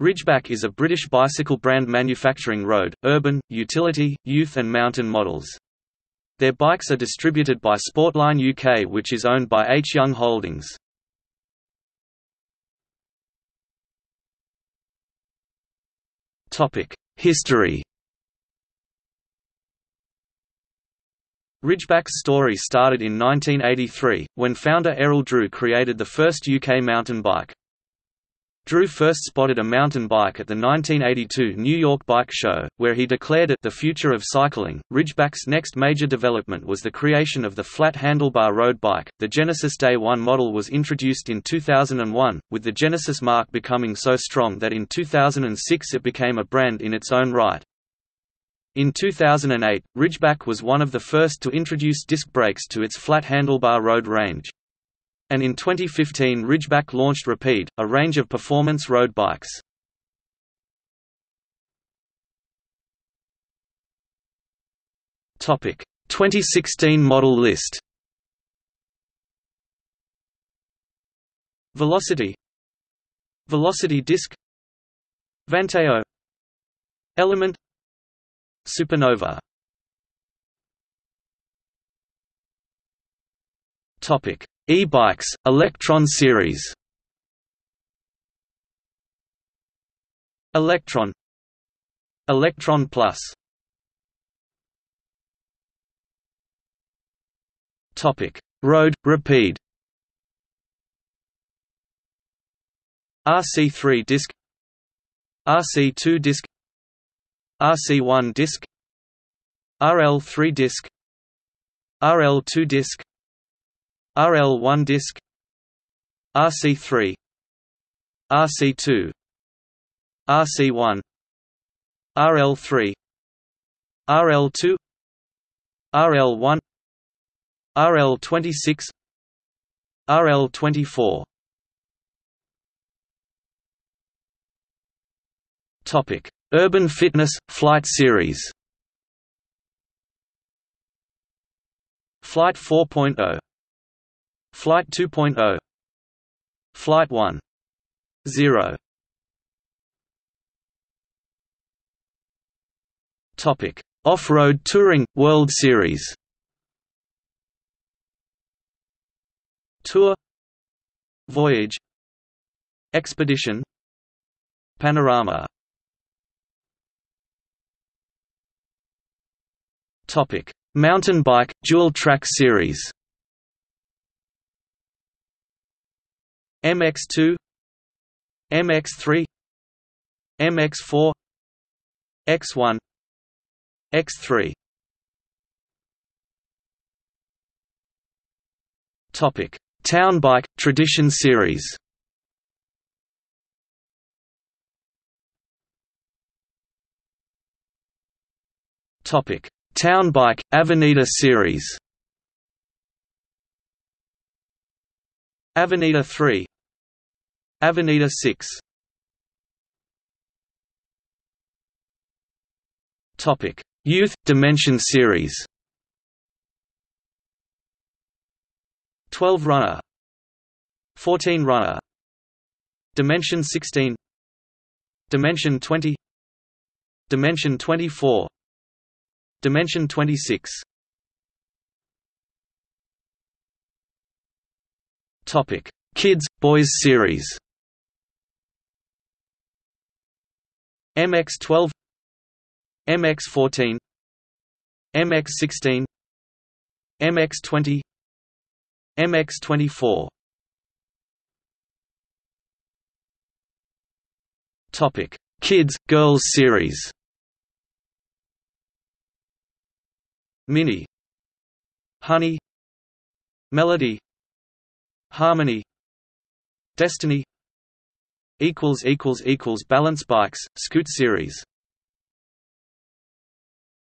Ridgeback is a British bicycle brand manufacturing road, urban, utility, youth and mountain models. Their bikes are distributed by Sportline UK which is owned by H. Young Holdings. History Ridgeback's story started in 1983, when founder Errol Drew created the first UK mountain bike. Drew first spotted a mountain bike at the 1982 New York Bike Show, where he declared it the future of cycling. Ridgeback's next major development was the creation of the flat handlebar road bike. The Genesis Day 1 model was introduced in 2001, with the Genesis mark becoming so strong that in 2006 it became a brand in its own right. In 2008, Ridgeback was one of the first to introduce disc brakes to its flat handlebar road range and in 2015 Ridgeback launched Rapide, a range of performance road bikes. Topic. 2016 model list. Velocity. Velocity disc. Vanteo. Element. Supernova. Topic E-bikes, Electron series. Electron. Electron Plus. Topic. Road Rapide RC3 disc. RC2 disc. RC1 disc. RL3 disc. RL2 disc RL1 disc RC3 RC2 RC1 RL3 RL2 RL1 RL26 RL24 Topic Urban Fitness Flight Series. Flight 4.0 Flight 2.0 Flight 1. 0 Topic: Off-road touring World Series. Tour. Voyage. Expedition. Panorama. Topic: Mountain bike dual track series. MX2 MX3 MX4 X1 X3 Topic Town Bike Tradition Series. Topic Town Bike Avenida Series. Avenida 3 Avenida 6 Topic. Youth Dimension Series. 12 runner. 14 runner. Dimension 16 Dimension 20 Dimension 24 Dimension 26 Topic: Kids Boys series. MX12 MX14 MX16 MX20 MX24 Topic: Kids Girls series. Mini Honey Melody Harmony Destiny equals equals equals balance bikes scoot series